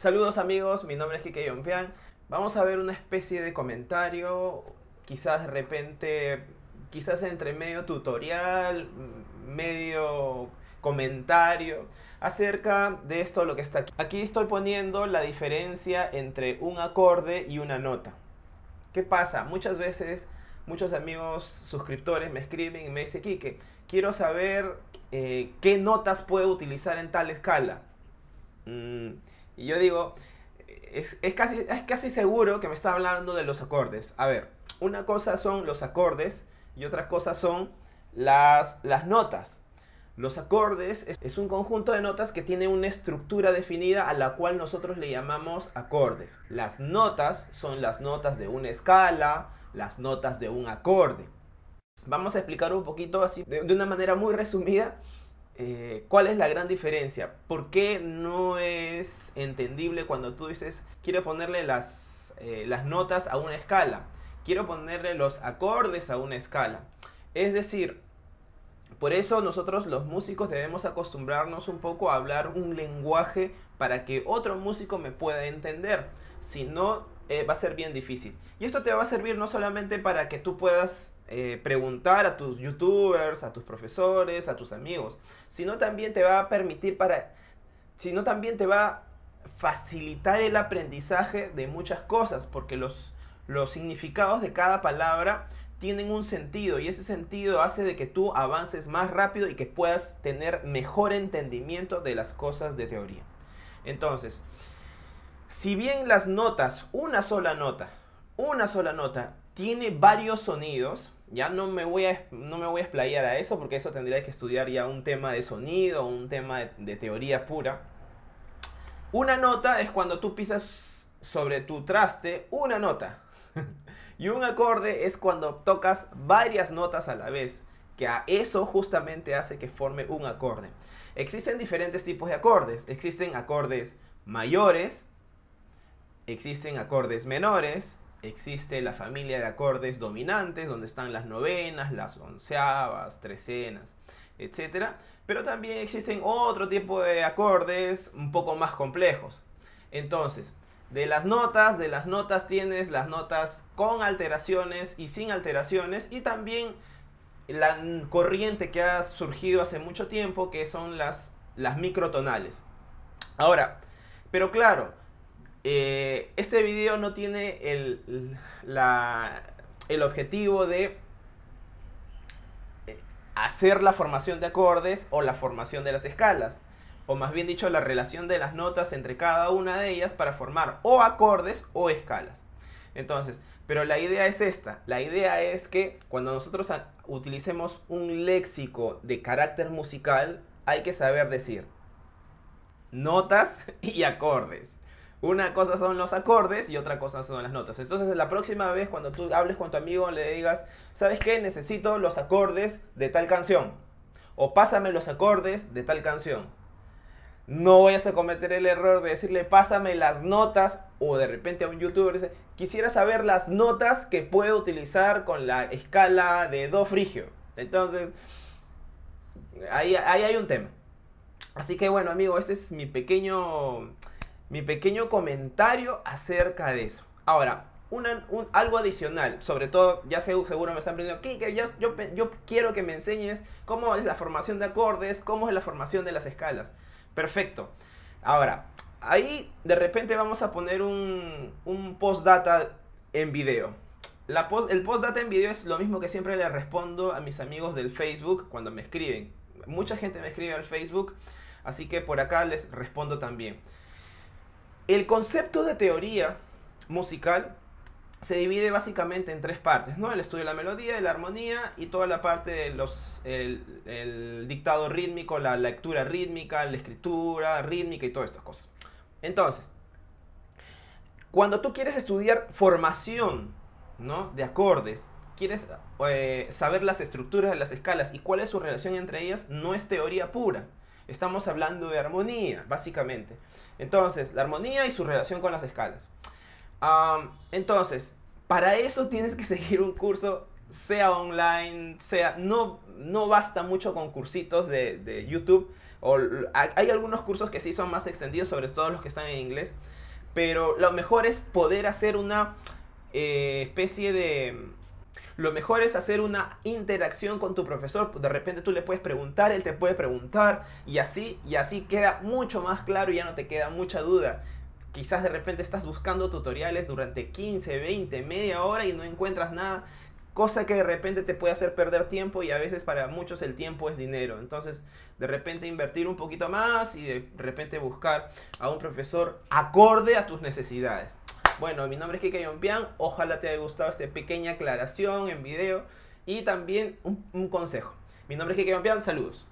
Saludos amigos, mi nombre es Kike Yompian. Vamos a ver una especie de comentario, quizás de repente, quizás entre medio tutorial, medio comentario acerca de esto lo que está aquí. Aquí estoy poniendo la diferencia entre un acorde y una nota. ¿Qué pasa? Muchas veces muchos amigos suscriptores me escriben y me dicen, Kike, quiero saber eh, qué notas puedo utilizar en tal escala. Mm, y yo digo, es, casi, es casi seguro que me está hablando de los acordes. A ver, una cosa son los acordes y otra cosa son las, las notas. Los acordes es, es, un conjunto de notas que tiene una estructura definida a la cual nosotros le llamamos acordes. Las notas son las notas de una escala, las notas de un acorde. Vamos a explicar un poquito así, de, de una manera muy resumida, eh, ¿cuál es la gran diferencia? ¿Por qué no es entendible cuando tú dices, quiero ponerle las, eh, las notas a una escala? Quiero ponerle los acordes a una escala. Es decir, por eso nosotros los músicos debemos acostumbrarnos un poco a hablar un lenguaje para que otro músico me pueda entender. Si no, eh, va a ser bien difícil. Y esto te va a servir no solamente para que tú puedas eh, preguntar a tus youtubers, a tus profesores, a tus amigos, sino también te va a permitir para, sino también te va a facilitar el aprendizaje de muchas cosas, porque los, los significados de cada palabra tienen un sentido y ese sentido hace de que tú avances más rápido y que puedas tener mejor entendimiento de las cosas de teoría. Entonces, si bien las notas, una sola nota, una sola nota, tiene varios sonidos, ya no me voy a, no me voy a explayar a eso porque eso tendría que estudiar ya un tema de sonido, un tema de, teoría pura. Una nota es cuando tú pisas sobre tu traste una nota. y un acorde es cuando tocas varias notas a la vez, que a eso justamente hace que forme un acorde. Existen diferentes tipos de acordes. Existen acordes mayores, existen acordes menores, existe la familia de acordes dominantes, donde están las novenas, las onceavas, trecenas, etc. Pero también existen otro tipo de acordes un poco más complejos. Entonces, de las notas, de las notas tienes las notas con alteraciones y sin alteraciones y también la corriente que ha surgido hace mucho tiempo que son las, las microtonales. Ahora, pero claro, eh, este video no tiene el, el objetivo de eh, hacer la formación de acordes o la formación de las escalas, o más bien dicho, la relación de las notas entre cada una de ellas para formar o acordes o escalas. Entonces, pero la idea es esta, la idea es que cuando nosotros utilicemos un léxico de carácter musical, hay que saber decir notas y acordes. Una cosa son los acordes y otra cosa son las notas. Entonces la próxima vez cuando tú hables con tu amigo le digas, ¿sabes qué? Necesito los acordes de tal canción. O pásame los acordes de tal canción. No vayas a cometer el error de decirle, pásame las notas. O de repente a un youtuber dice, quisiera saber las notas que puedo utilizar con la escala de Do frigio. Entonces, ahí, ahí hay un tema. Así que bueno, amigo, este es mi pequeño mi pequeño comentario acerca de eso. Ahora, algo adicional, sobre todo, ya seguro me están preguntando, yo, yo, yo quiero que me enseñes cómo es la formación de acordes, cómo es la formación de las escalas. Perfecto. Ahora, ahí de repente vamos a poner un, un postdata en video. La post, el postdata en video es lo mismo que siempre le respondo a mis amigos del Facebook cuando me escriben. Mucha gente me escribe al Facebook, así que por acá les respondo también. El concepto de teoría musical se divide básicamente en tres partes, ¿no? El estudio de la melodía, de la armonía y toda la parte de los, el, dictado rítmico, la lectura rítmica, la escritura rítmica y todas estas cosas. Entonces, cuando tú quieres estudiar formación, ¿no? De acordes, quieres eh, saber las estructuras de las escalas y cuál es su relación entre ellas, no es teoría pura. Estamos hablando de armonía, básicamente. Entonces, la armonía y su relación con las escalas. entonces, para eso tienes que seguir un curso sea online, sea... No, no basta mucho con cursitos de, de YouTube. O, hay algunos cursos que sí son más extendidos, sobre todo los que están en inglés. Pero lo mejor es poder hacer una eh, especie de... Lo mejor es hacer una interacción con tu profesor. De repente tú le puedes preguntar, él te puede preguntar y así, y así queda mucho más claro y ya no te queda mucha duda. Quizás de repente estás buscando tutoriales durante 15, 20, media hora y no encuentras nada. Cosa que de repente te puede hacer perder tiempo y a veces para muchos el tiempo es dinero. Entonces, de repente invertir un poquito más y de repente buscar a un profesor acorde a tus necesidades. Bueno, mi nombre es Kike Yompian. Ojalá te haya gustado esta pequeña aclaración en video y también un, consejo. Mi nombre es Kike Yompian. Saludos.